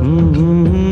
Mm-hmm.